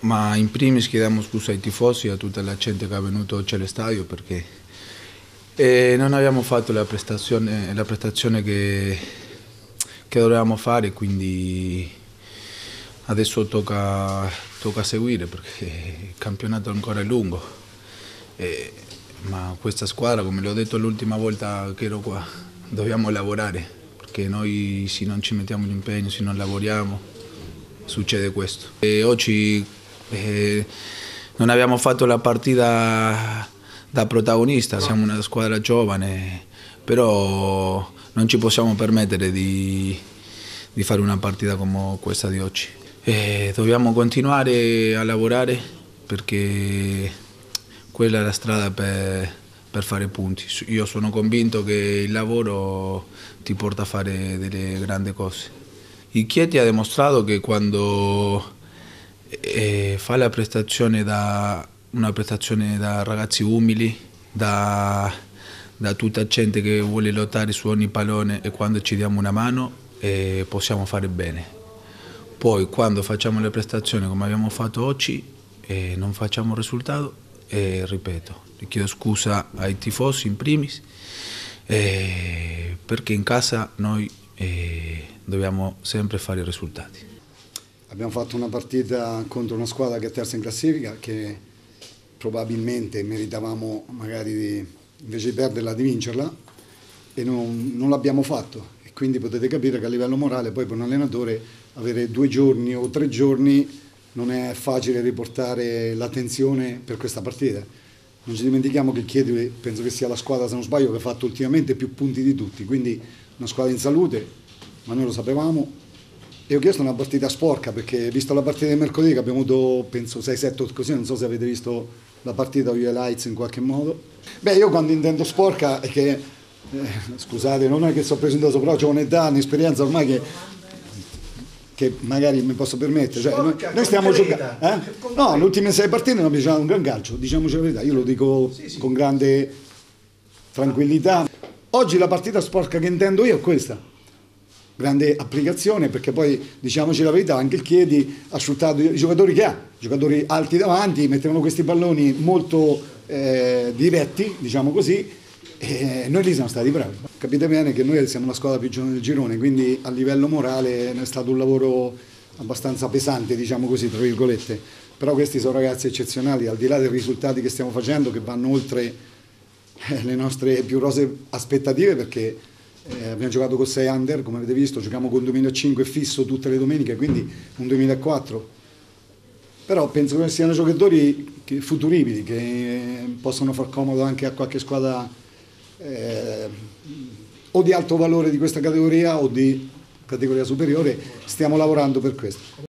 ma in primis chiediamo scusa ai tifosi e a tutta la gente che è venuto oggi all'estadio perché eh, non abbiamo fatto la prestazione, la prestazione che, che, dovevamo fare, quindi adesso tocca, tocca seguire perché il campionato ancora è lungo. Eh, ma questa squadra, come l'ho detto l'ultima volta che ero qua, dobbiamo lavorare perché noi se non ci mettiamo l'impegno, se non lavoriamo, succede questo. E oggi eh, non abbiamo fatto la partita da protagonista, siamo una squadra giovane, però non ci possiamo permettere di, di fare una partita come questa di oggi. E dobbiamo continuare a lavorare perché quella è la strada per, per, fare punti. Io sono convinto che il lavoro ti porta a fare delle grandi cose. Il Chieti ha dimostrato che quando eh, fa la prestazione da, una prestazione da ragazzi umili, da, da tutta gente che vuole lottare su ogni pallone e quando ci diamo una mano possiamo fare bene. Poi quando facciamo le prestazioni come abbiamo fatto oggi e non facciamo risultato, e ripeto, chiedo scusa ai tifosi in primis, eh, perché in casa noi eh, dobbiamo sempre fare i risultati. Abbiamo fatto una partita contro una squadra che è terza in classifica, che probabilmente meritavamo magari di, invece di perderla di vincerla e non, non l'abbiamo fatto. E quindi potete capire che a livello morale poi per un allenatore avere due giorni o tre giorni non è facile riportare l'attenzione per questa partita. Non ci dimentichiamo che Chiedi penso che sia la squadra, se non sbaglio, che ha fatto ultimamente più punti di tutti, quindi una squadra in salute, ma noi lo sapevamo. E ho chiesto una partita sporca perché visto la partita di mercoledì che abbiamo avuto penso 6-7 così, non so se avete visto la partita o Lights in qualche modo. Beh, io quando intendo sporca è che, eh, scusate, non è che sto presentato, però ho un'età, un'esperienza ormai che che magari mi posso permettere. Cioè, noi, noi, stiamo giocando. Eh? No, le ultime sei partite non abbiamo giocato un gran calcio, diciamoci la verità, io lo dico sì, sì. con grande tranquillità. Oggi la partita sporca che intendo io è questa. Grande applicazione perché poi diciamoci la verità, anche il Chiedi ha sfruttato i giocatori che ha, giocatori alti davanti, mettevano questi palloni molto eh, diretti, diciamo così, e noi lì siamo stati bravi. Capite bene che noi siamo la squadra più giovane del girone, quindi a livello morale è stato un lavoro abbastanza pesante, diciamo così, tra virgolette. Però questi sono ragazzi eccezionali, al di là dei risultati che stiamo facendo, che vanno oltre eh, le nostre più rose aspettative, perché eh, abbiamo giocato con 6 under, come avete visto, giochiamo con 2005 fisso tutte le domeniche, quindi un 2004. Però penso che siano giocatori futuribili, che possono far comodo anche a qualche squadra eh, o di alto valore di questa categoria o di categoria superiore, stiamo lavorando per questo.